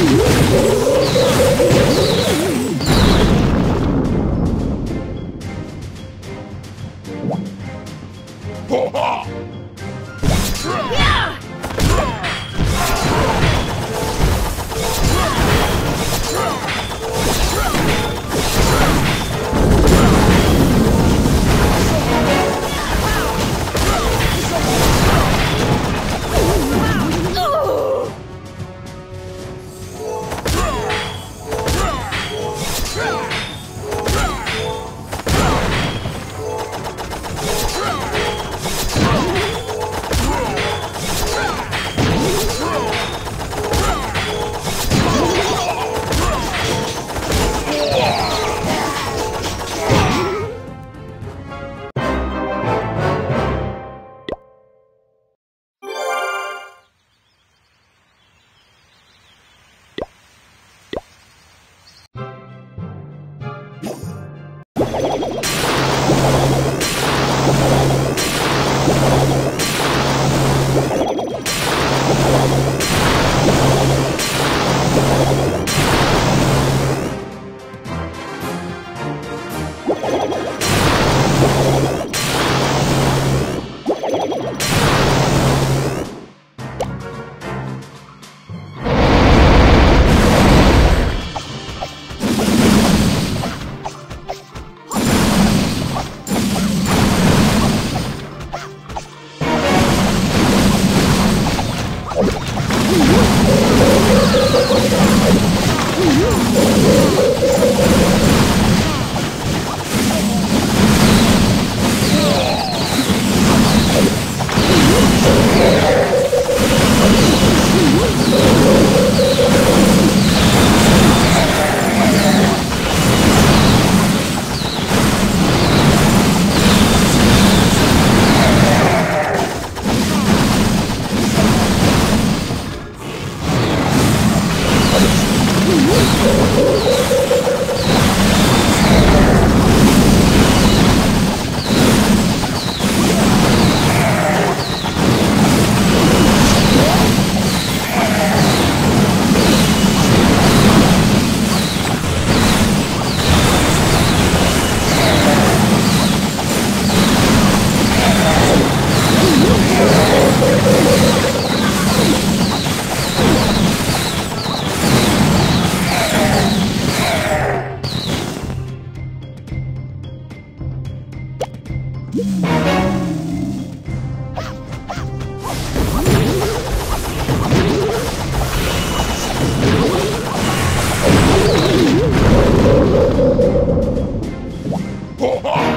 Ha! you Oh, my God. Oh!